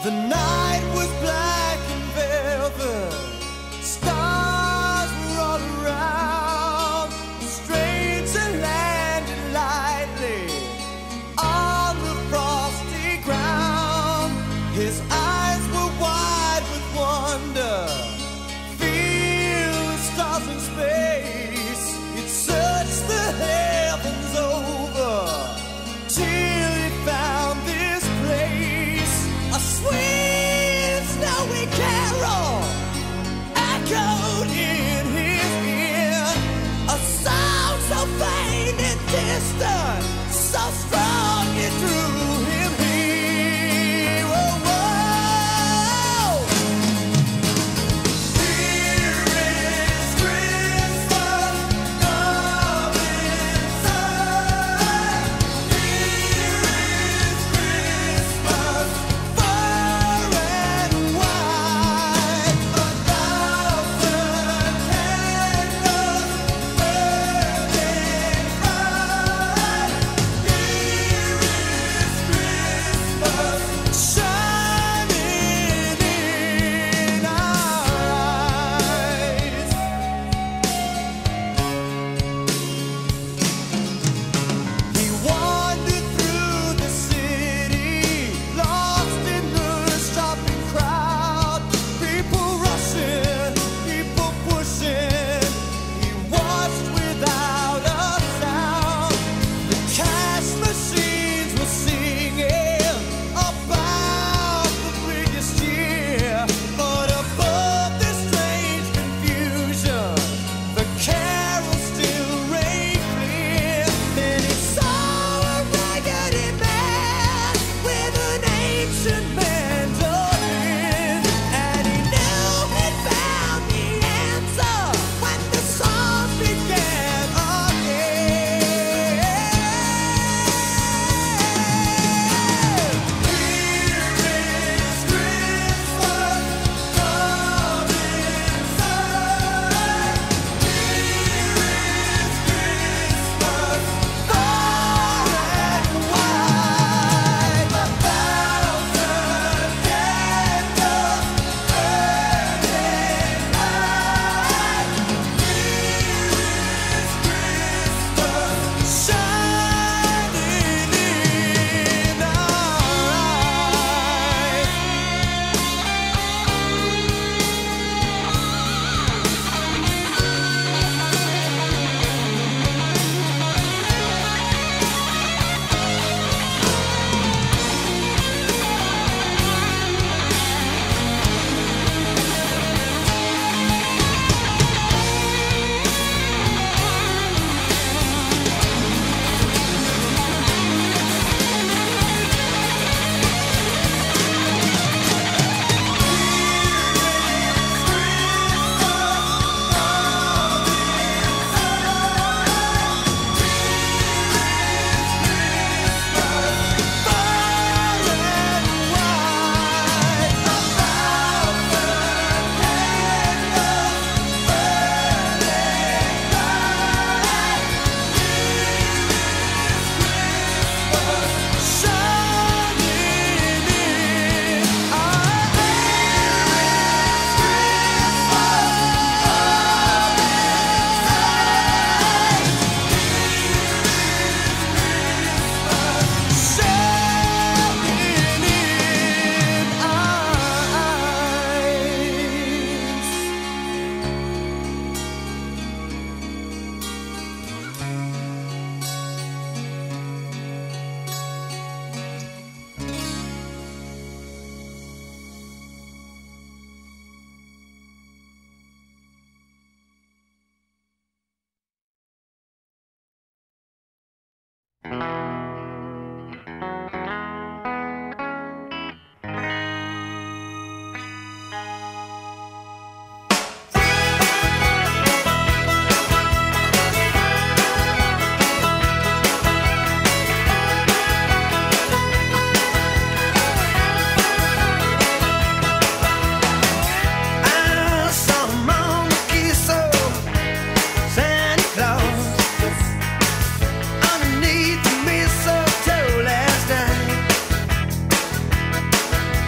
The night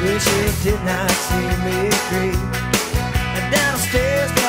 Wish it did not see me creep downstairs.